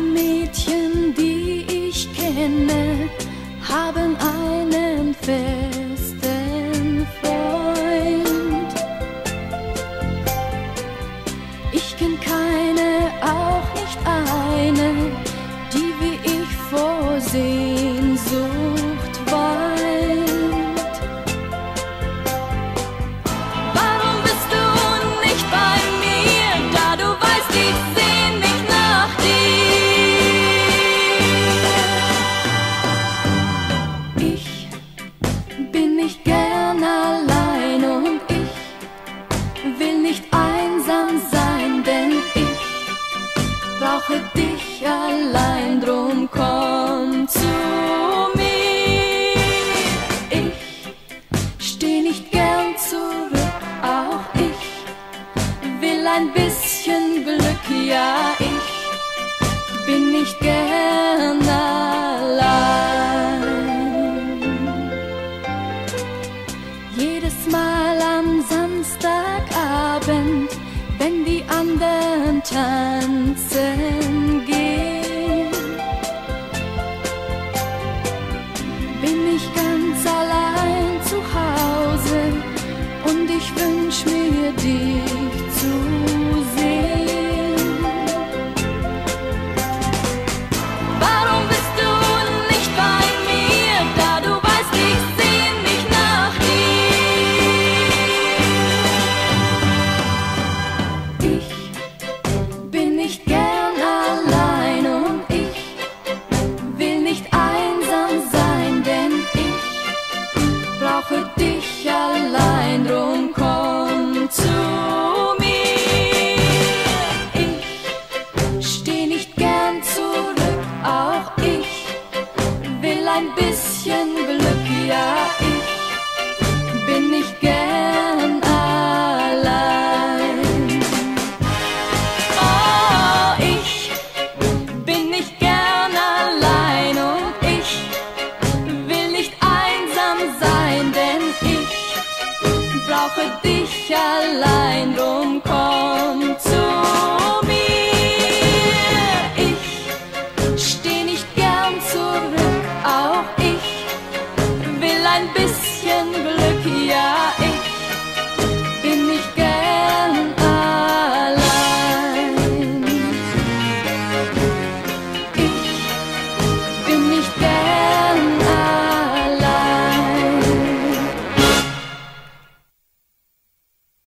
Mädchen, die ich kenne, haben einen festen Freund. Ich kenn keine, auch nicht eine, die wie ich vor nicht gern allein und ich will nicht einsam sein, denn ich brauche dich allein, drum komm zu mir. Ich steh nicht gern zurück, auch ich will ein bisschen Glück, ja, ich bin nicht gern wenn die anderen tanzen gehen. Bin ich ganz allein zu Hause und ich wünsch mir dir. competition.